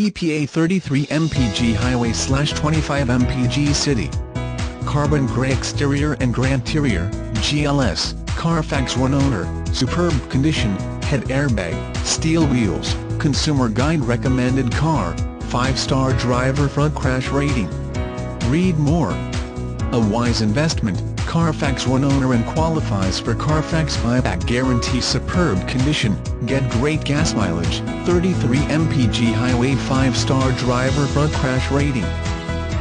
EPA 33 mpg highway slash 25 mpg city. Carbon grey exterior and grey interior, GLS, Carfax One owner, superb condition, head airbag, steel wheels, consumer guide recommended car, 5-star driver front crash rating. Read more. A wise investment, Carfax One owner and qualifies for Carfax buyback guarantee superb condition, get great gas mileage, 33 mpg highway 5-star driver front crash rating.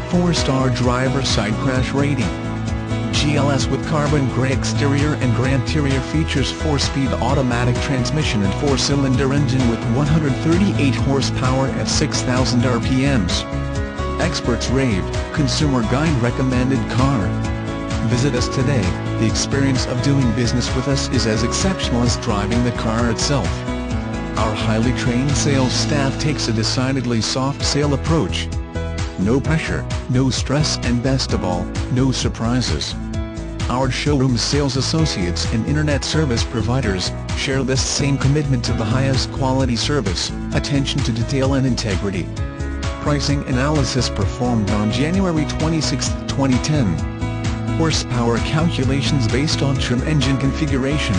4-star driver side crash rating. GLS with carbon grey exterior and grey interior features 4-speed automatic transmission and 4-cylinder engine with 138 horsepower at 6,000 RPMs. Experts rave, consumer guide recommended car. Visit us today, the experience of doing business with us is as exceptional as driving the car itself. Our highly trained sales staff takes a decidedly soft sale approach. No pressure, no stress and best of all, no surprises. Our showroom sales associates and internet service providers share this same commitment to the highest quality service, attention to detail and integrity. Pricing analysis performed on January 26, 2010. Horsepower calculations based on trim engine configuration.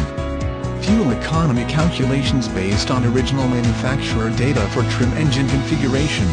Fuel economy calculations based on original manufacturer data for trim engine configuration.